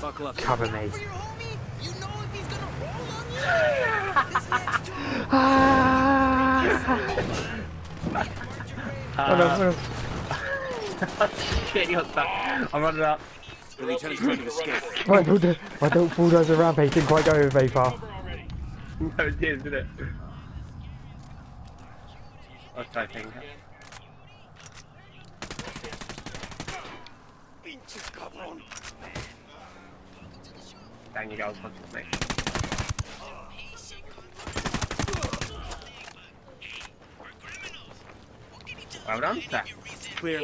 Buckle up. Cover me. For your homie, you know if he's gonna roll on you. this match. Ah. Hold on, hold on. Idiota. I'm running up. The lieutenant's trying to escape. My dog, my dog bulldozer rampage didn't quite go very far. No, it did, did it? I was typing. Pinches cabrón. Dang, you guys wanted me. Well done, sir. Clear.